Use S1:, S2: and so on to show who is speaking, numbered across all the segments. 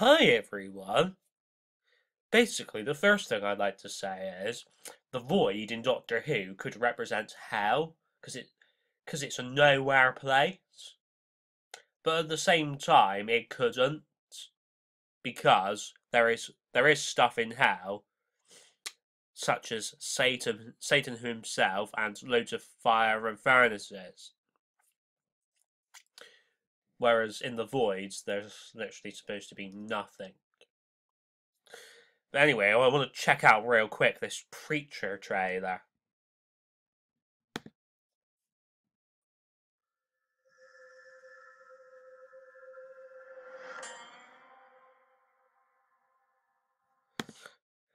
S1: Hi everyone! Basically, the first thing I'd like to say is the void in Doctor Who could represent hell because it because it's a nowhere place, but at the same time it couldn't because there is there is stuff in hell such as Satan Satan himself and loads of fire and furnaces. Whereas in the voids, there's literally supposed to be nothing. But anyway, I want to check out real quick this Preacher trailer.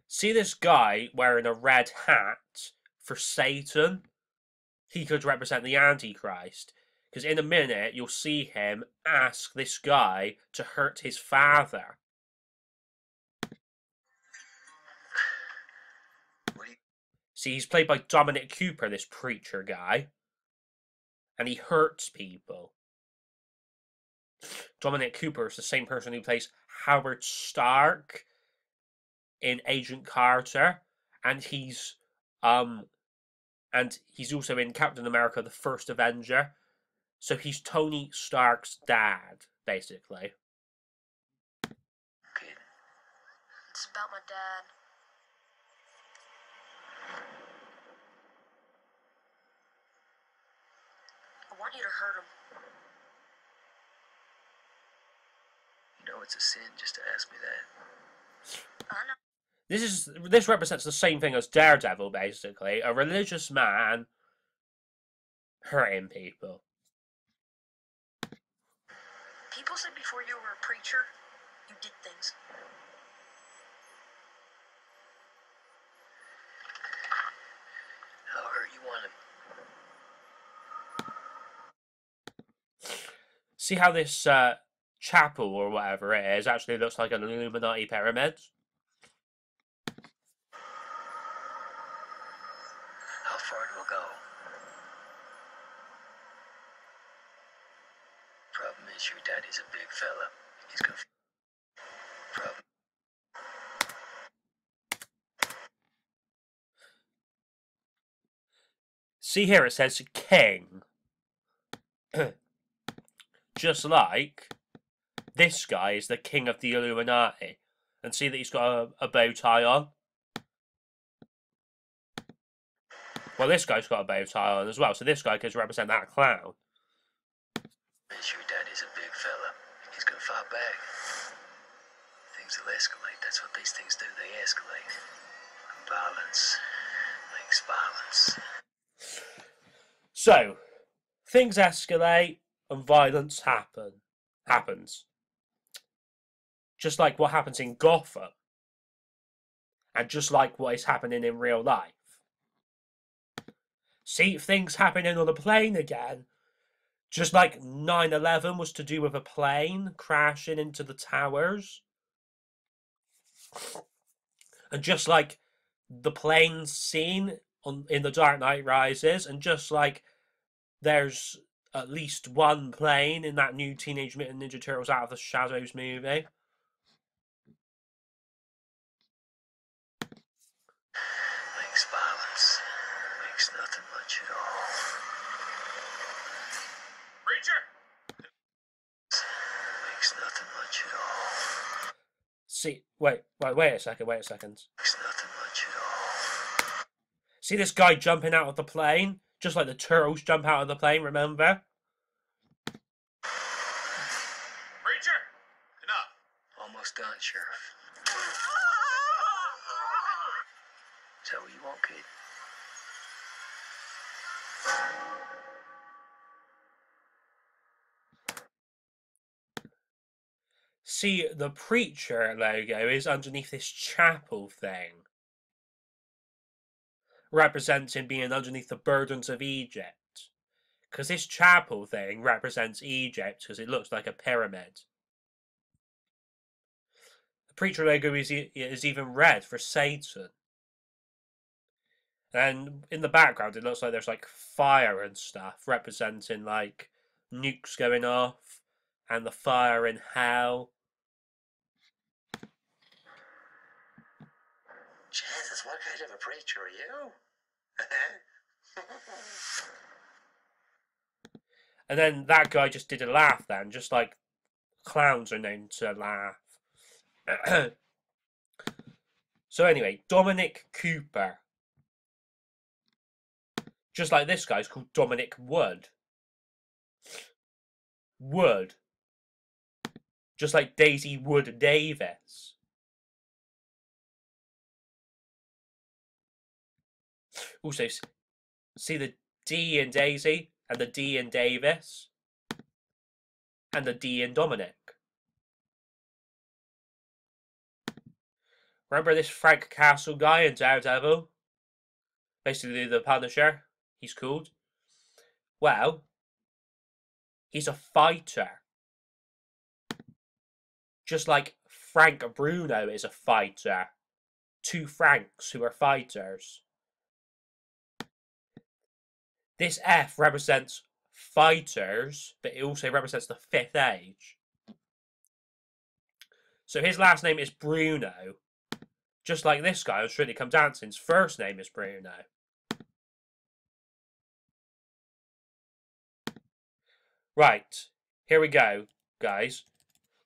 S1: See this guy wearing a red hat for Satan? He could represent the Antichrist. Because in a minute, you'll see him ask this guy to hurt his father. See, he's played by Dominic Cooper, this preacher guy. And he hurts people. Dominic Cooper is the same person who plays Howard Stark in Agent Carter. And he's um and he's also in Captain America the First Avenger. So he's Tony Stark's dad, basically.
S2: Kid. It's about my dad. I want you to hurt him.
S3: You know it's a sin just to ask me that.
S2: I know.
S1: This is this represents the same thing as Daredevil, basically. A religious man hurting people.
S2: People said before you were a preacher, you did things.
S3: How hurt you want him?
S1: See how this uh, chapel or whatever it is actually looks like an Illuminati pyramid?
S3: How far do I go? Problem is, your daddy's a big fella. He's gonna. Problem.
S1: See here it says king. Just like this guy is the king of the Illuminati. And see that he's got a, a bow tie on? Well, this guy's got a bow tie on as well, so this guy could represent that clown.
S3: Is your daddy's a big fella. He's gonna fight back. Will escalate. That's what these things do. They escalate. Violence makes violence.
S1: So, things escalate and violence happen. Happens. Just like what happens in Gotham. And just like what is happening in real life. See if things happening on a plane again. Just like 9 11 was to do with a plane crashing into the towers. And just like the plane scene on in the Dark Knight Rises, and just like there's at least one plane in that new Teenage Mutant Ninja Turtles Out of the Shadows movie.
S3: Makes violence. Makes nothing much at all.
S4: Preacher!
S3: Makes nothing much at all.
S1: See, wait, wait, wait a second, wait a second.
S3: Makes nothing much at all.
S1: See this guy jumping out of the plane? Just like the turtles jump out of the plane, remember?
S4: Preacher! Enough!
S3: Almost done, Sheriff. Is that what you want, kid?
S1: See, the preacher logo is underneath this chapel thing. Representing being underneath the burdens of Egypt. Because this chapel thing represents Egypt because it looks like a pyramid. The preacher logo is, is even red for Satan. And in the background, it looks like there's like fire and stuff representing like nukes going off and the fire in hell.
S3: Jesus, what kind of a preacher are you?
S1: And then that guy just did a laugh then, just like clowns are known to laugh. so anyway, Dominic Cooper. Just like this guy's called Dominic Wood. Wood. Just like Daisy Wood Davis. Also, see the D in Daisy and the D in Davis and the D in Dominic. Remember this Frank Castle guy in Daredevil? Basically, the Punisher. He's called. Well, he's a fighter. Just like Frank Bruno is a fighter. Two Franks who are fighters. This F represents fighters, but it also represents the fifth age. So his last name is Bruno. Just like this guy on Strictly Come Dancing's first name is Bruno. Right, here we go, guys.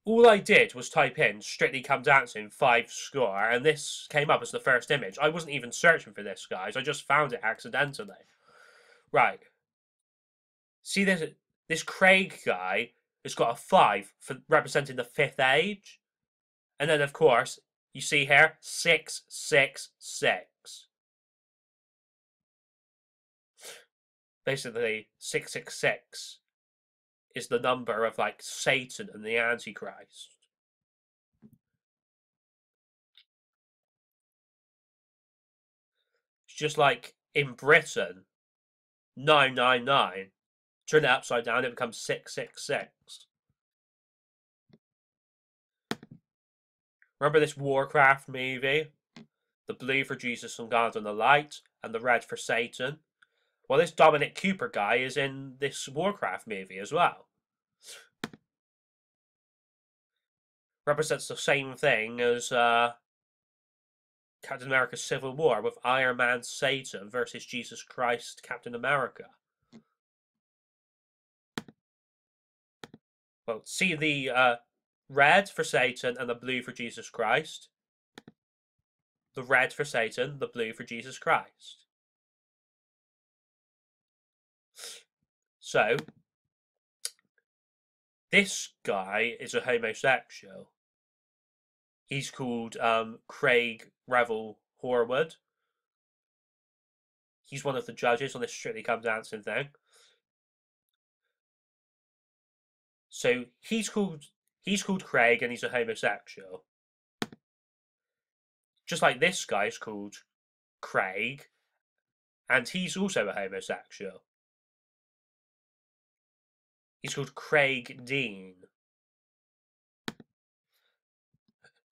S1: All I did was type in Strictly Come Dancing 5 score, and this came up as the first image. I wasn't even searching for this, guys. I just found it accidentally. Right. See this this Craig guy has got a 5 for representing the fifth age. And then, of course, you see here 666. Basically, 666 is the number of like Satan and the Antichrist. It's just like in Britain, 999. Turn it upside down, it becomes 666. Remember this Warcraft movie? The blue for Jesus and God and the light, and the red for Satan. Well, this Dominic Cooper guy is in this Warcraft movie as well. Represents the same thing as uh, Captain America Civil War with Iron Man Satan versus Jesus Christ Captain America. Well, see the uh, red for Satan and the blue for Jesus Christ. The red for Satan, the blue for Jesus Christ. So, this guy is a homosexual. He's called um, Craig Revel Horwood. He's one of the judges on this Strictly Come Dancing thing. So he's called he's called Craig and he's a homosexual. Just like this guy's called Craig and he's also a homosexual. He's called Craig Dean.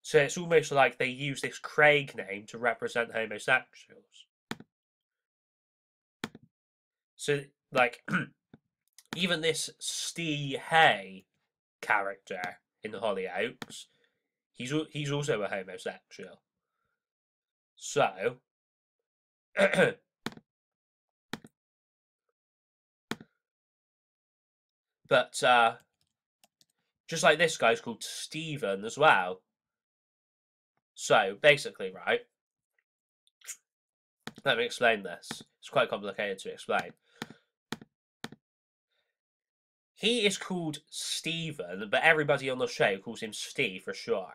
S1: So it's almost like they use this Craig name to represent homosexuals. So, like, even this Steve Hay character in the Hollyoaks, he's he's also a homosexual. So, but uh, just like this guy's called Stephen as well. So basically, right. Let me explain this. It's quite complicated to explain. He is called Stephen, but everybody on the show calls him Steve for sure.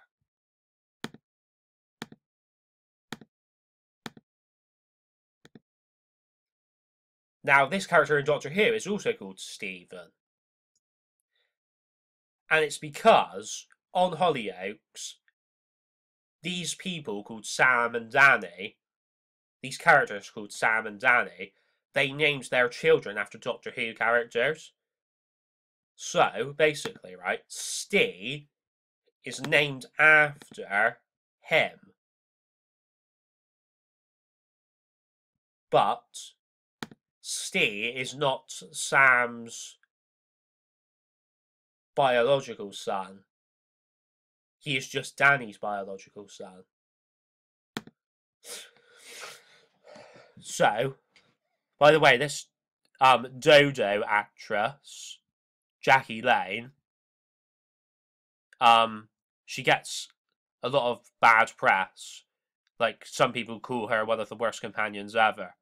S1: Now, this character in Doctor Who is also called Stephen. And it's because on Hollyoaks, these people called Sam and Danny, these characters called Sam and Danny, they named their children after Doctor Who characters. So, basically, right, Stee is named after him. But Stee is not Sam's biological son. He is just Danny's biological son. So, by the way, this um Dodo actress, Jackie Lane, um, she gets a lot of bad press. Like some people call her one of the worst companions ever.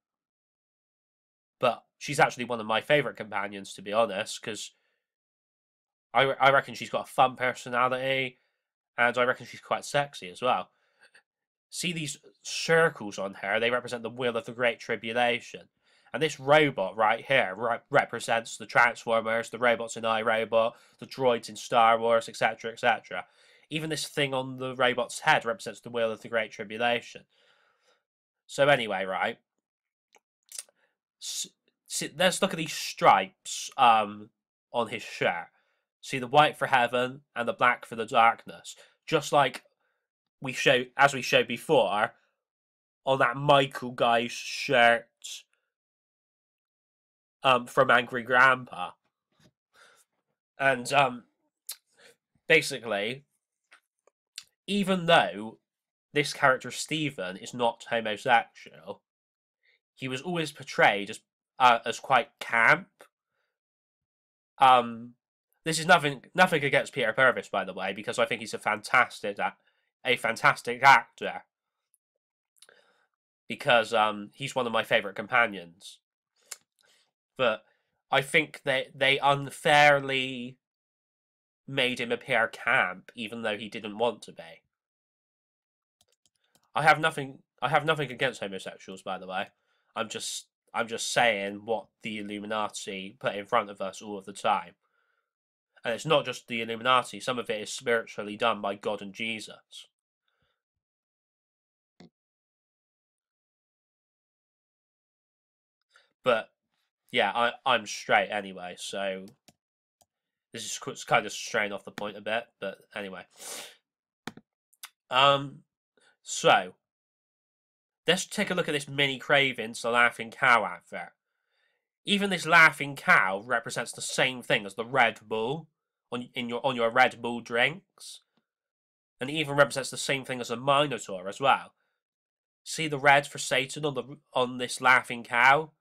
S1: But she's actually one of my favorite companions, to be honest, because I, re- I reckon she's got a fun personality, and I reckon she's quite sexy as well. See these circles on her? They represent the wheel of the Great Tribulation. And this robot right here re- represents the Transformers, the robots in iRobot, the droids in Star Wars, etc., etc. Even this thing on the robot's head represents the wheel of the Great Tribulation. So anyway, right. See, let's look at these stripes um, on his shirt. See the white for heaven and the black for the darkness. Just like we show, as we showed before, on that Michael guy's shirt um, from Angry Grandpa. And um, basically, even though this character Stephen is not homosexual, he was always portrayed as uh, as quite camp. Um, this is nothing nothing against Peter Purves, by the way, because I think he's a fantastic a, a fantastic actor. Because um, he's one of my favorite companions. But I think that they unfairly made him appear camp, even though he didn't want to be. I have nothing. I have nothing against homosexuals, by the way. I'm just. I'm just saying what the Illuminati put in front of us all of the time. And it's not just the Illuminati. Some of it is spiritually done by God and Jesus. But yeah, I I'm straight anyway, so this is kind of straying off the point a bit. But anyway, um, so let's take a look at this mini cravings, the laughing cow advert. Even this laughing cow represents the same thing as the Red Bull on in your on your Red Bull drinks, and it even represents the same thing as a Minotaur as well. See the red for Satan on the on this laughing cow.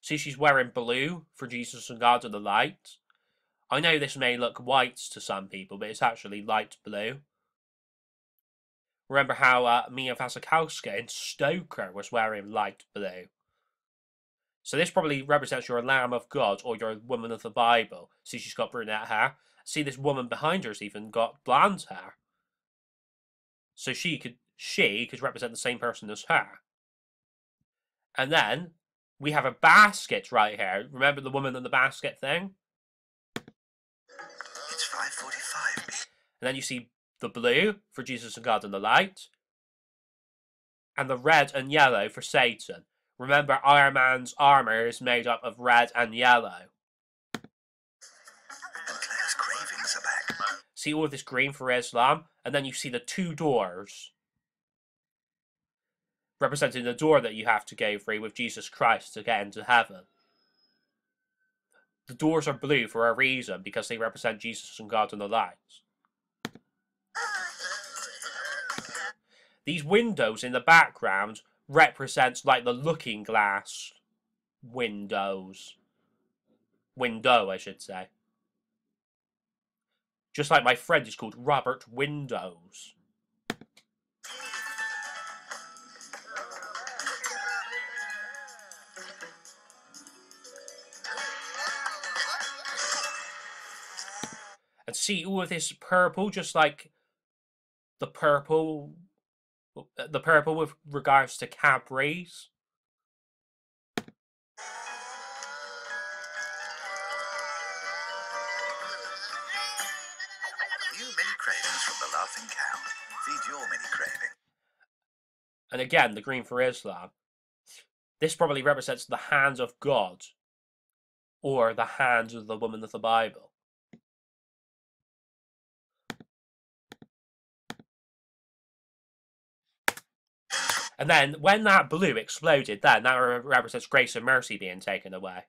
S1: See, she's wearing blue for Jesus and God of the Light. I know this may look white to some people, but it's actually light blue. Remember how uh, Mia Wasikowska in Stoker was wearing light blue? So this probably represents your Lamb of God or your Woman of the Bible. See, she's got brunette hair. See, this woman behind her her's even got blonde hair. So she could she could represent the same person as her. And then we have a basket right here. Remember the woman in the basket thing?
S3: It's 5.45.
S1: And then you see the blue for Jesus and God and the light. And the red and yellow for Satan. Remember, Iron Man's armor is made up of red and yellow.
S3: Cravings are back.
S1: See all this green for Islam. And then you see the two doors. Representing the door that you have to go through with Jesus Christ to get into heaven. The doors are blue for a reason because they represent Jesus and God and the light. These windows in the background represent like the looking glass windows. Window, I should say. Just like my friend is called Robert Windows. And see all of this purple, just like the purple, Uh, the purple with regards to Cadbury's.
S3: New mini cravings from the Laughing Cow. Feed your mini craving.
S1: And again, the green for Islam. This probably represents the hands of God or the hands of the woman of the Bible. And then when that blue exploded, then that represents grace and mercy being taken away.